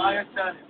Ayetten.